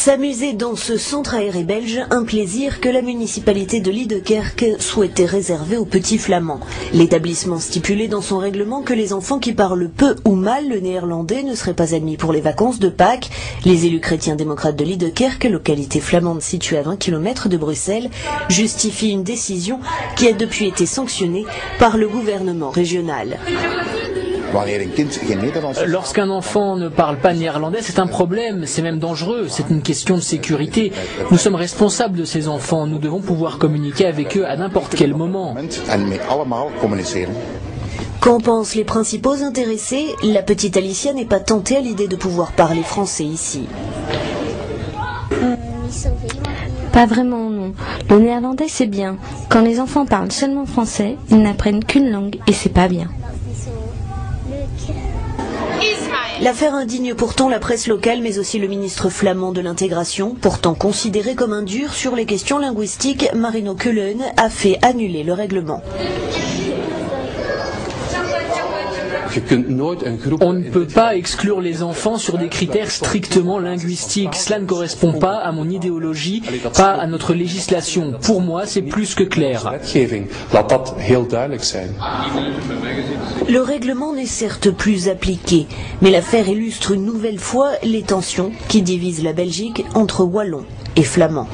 S'amuser dans ce centre aéré belge, un plaisir que la municipalité de Liedekerk souhaitait réserver aux petits flamands. L'établissement stipulait dans son règlement que les enfants qui parlent peu ou mal le néerlandais ne seraient pas admis pour les vacances de Pâques. Les élus chrétiens démocrates de Liedekerk, localité flamande située à 20 km de Bruxelles, justifient une décision qui a depuis été sanctionnée par le gouvernement régional. Lorsqu'un enfant ne parle pas néerlandais, c'est un problème, c'est même dangereux, c'est une question de sécurité. Nous sommes responsables de ces enfants, nous devons pouvoir communiquer avec eux à n'importe quel moment. Qu'en pensent les principaux intéressés? La petite Alicia n'est pas tentée à l'idée de pouvoir parler français ici. Pas vraiment, non. Le néerlandais, c'est bien. Quand les enfants parlent seulement français, ils n'apprennent qu'une langue et c'est pas bien. L'affaire indigne pourtant la presse locale, mais aussi le ministre flamand de l'intégration, pourtant considéré comme un dur sur les questions linguistiques, Marino Kullen a fait annuler le règlement. On ne peut pas exclure les enfants sur des critères strictement linguistiques. Cela ne correspond pas à mon idéologie, pas à notre législation. Pour moi, c'est plus que clair. Le règlement n'est certes plus appliqué, mais l'affaire illustre une nouvelle fois les tensions qui divisent la Belgique entre Wallons et Flamands.